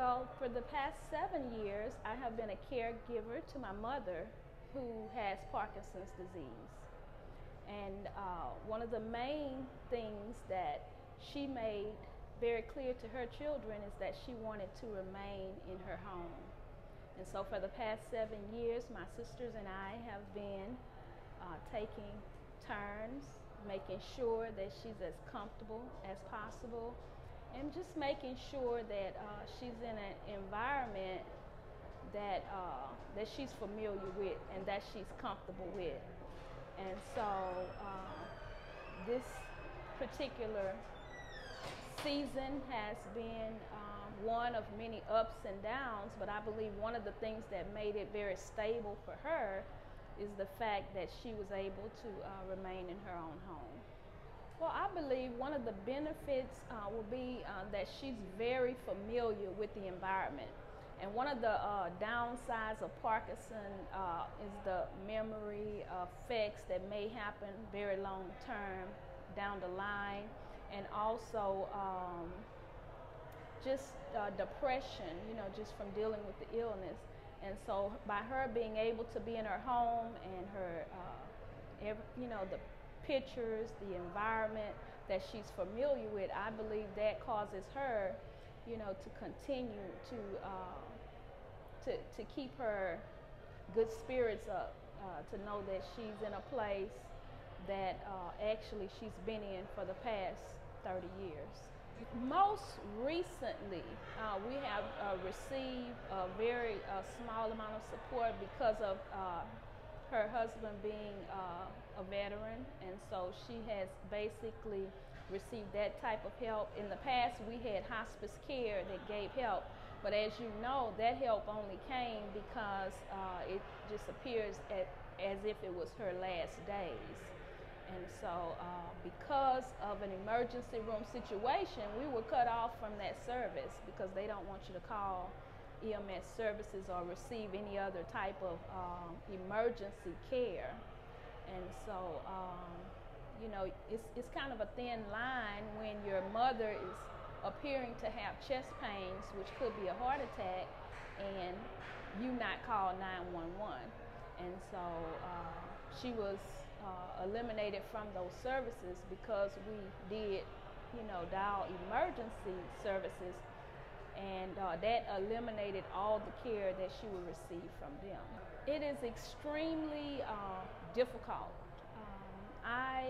Well, for the past seven years, I have been a caregiver to my mother who has Parkinson's disease. And uh, one of the main things that she made very clear to her children is that she wanted to remain in her home. And so for the past seven years, my sisters and I have been uh, taking turns, making sure that she's as comfortable as possible, and just making sure that uh, she's in an environment that uh, that she's familiar with and that she's comfortable with. And so uh, this particular season has been um, one of many ups and downs, but I believe one of the things that made it very stable for her is the fact that she was able to uh, remain in her own home. Believe one of the benefits uh, will be uh, that she's very familiar with the environment. And one of the uh, downsides of Parkinson uh, is the memory effects that may happen very long term down the line and also um, just uh, depression, you know, just from dealing with the illness. And so by her being able to be in her home and her, uh, every, you know, the pictures, the environment that she's familiar with, I believe that causes her, you know, to continue to, uh, to, to keep her good spirits up, uh, to know that she's in a place that uh, actually she's been in for the past 30 years. Most recently, uh, we have uh, received a very uh, small amount of support because of her husband being uh, a veteran, and so she has basically received that type of help. In the past, we had hospice care that gave help, but as you know, that help only came because uh, it just appears at, as if it was her last days. And so, uh, because of an emergency room situation, we were cut off from that service because they don't want you to call EMS services or receive any other type of um, emergency care. And so, um, you know, it's, it's kind of a thin line when your mother is appearing to have chest pains, which could be a heart attack, and you not call 911. And so uh, she was uh, eliminated from those services because we did, you know, dial emergency services, and uh, that eliminated all the care that she would receive from them. It is extremely uh, difficult. Um, I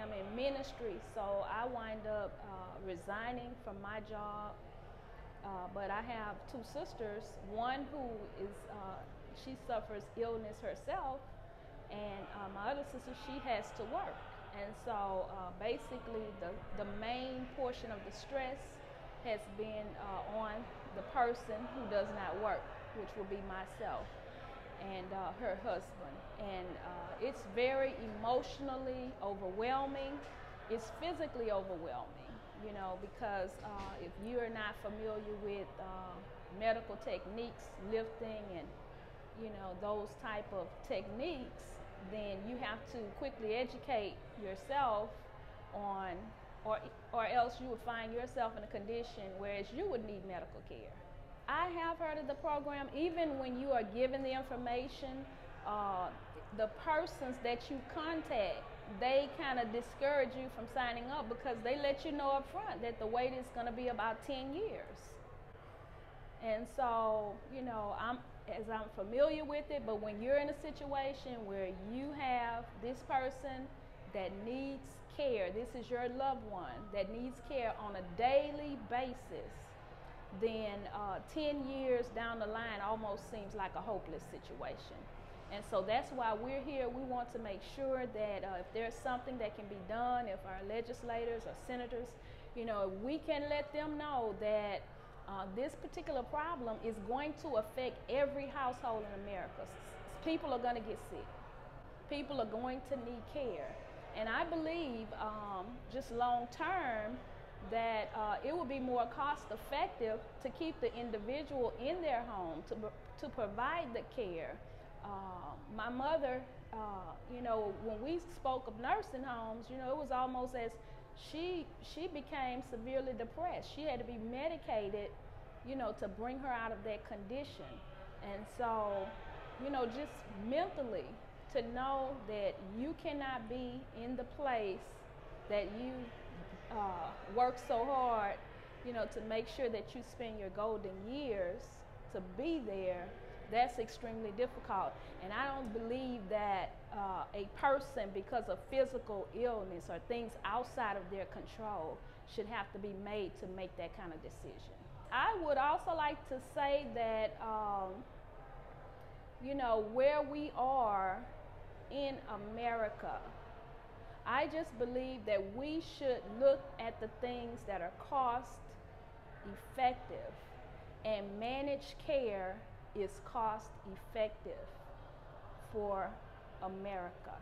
am in ministry, so I wind up uh, resigning from my job. Uh, but I have two sisters, one who is, uh, she suffers illness herself, and uh, my other sister, she has to work. And so basically, the, the main portion of the stress has been uh, on the person who does not work, which will be myself and uh, her husband. And uh, it's very emotionally overwhelming. It's physically overwhelming, you know, because uh, if you are not familiar with medical techniques, lifting and you know those type of techniques then you have to quickly educate yourself on or or else you would find yourself in a condition whereas you would need medical care. I have heard of the program even when you are given the information uh, the persons that you contact they kind of discourage you from signing up because they let you know up front that the wait is going to be about 10 years. And so you know i'm as I'm familiar with it, but when you're in a situation where you have this person that needs care, this is your loved one that needs care on a daily basis, then uh, 10 years down the line almost seems like a hopeless situation. And so that's why we're here. We want to make sure that uh, if there's something that can be done, if our legislators or senators, you know, we can let them know that uh, this particular problem is going to affect every household in America. People are going to get sick. People are going to need care. And I believe um, just long term that uh, it will be more cost effective to keep the individual in their home to, to provide the care. Uh, my mother, uh, you know, when we spoke of nursing homes, you know, it was almost as she she became severely depressed. She had to be medicated you know, to bring her out of that condition. And so, you know, just mentally to know that you cannot be in the place that you uh, work so hard, you know, to make sure that you spend your golden years to be there, that's extremely difficult. And I don't believe that uh, a person, because of physical illness or things outside of their control, should have to be made to make that kind of decision. I would also like to say that, um, you know, where we are in America, I just believe that we should look at the things that are cost effective and managed care is cost effective for America.